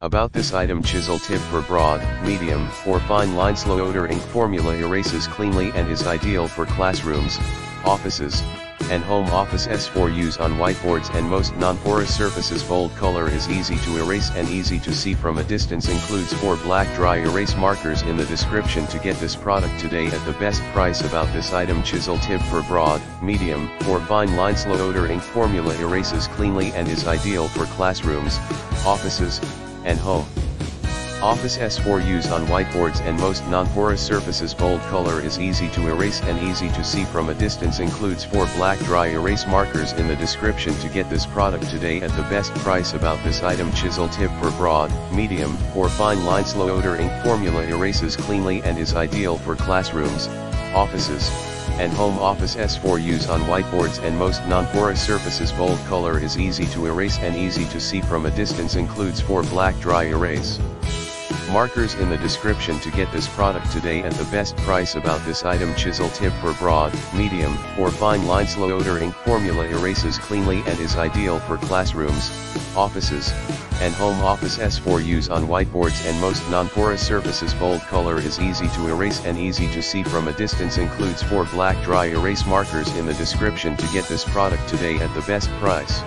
About this item chisel tip for broad, medium, or fine line slow odor ink formula erases cleanly and is ideal for classrooms, offices, and home office. S4 use on whiteboards and most non-porous surfaces. Bold color is easy to erase and easy to see from a distance. Includes 4 black dry erase markers in the description to get this product today at the best price. About this item chisel tip for broad, medium, or fine line slow odor ink formula erases cleanly and is ideal for classrooms, offices, and home. Office S4 use on whiteboards and most non-porous surfaces. Bold color is easy to erase and easy to see from a distance. Includes 4 black dry erase markers in the description to get this product today at the best price. About this item chisel tip for broad, medium, or fine lines. Low odor ink formula erases cleanly and is ideal for classrooms, offices, and home office S4 use on whiteboards and most non-porous surfaces bold color is easy to erase and easy to see from a distance includes 4 black dry erase. Markers in the description to get this product today at the best price about this item. Chisel tip for broad, medium, or fine line slow odor ink formula erases cleanly and is ideal for classrooms, offices, and home office. S4 use on whiteboards and most non-porous surfaces. Bold color is easy to erase and easy to see from a distance. Includes 4 black dry erase markers in the description to get this product today at the best price.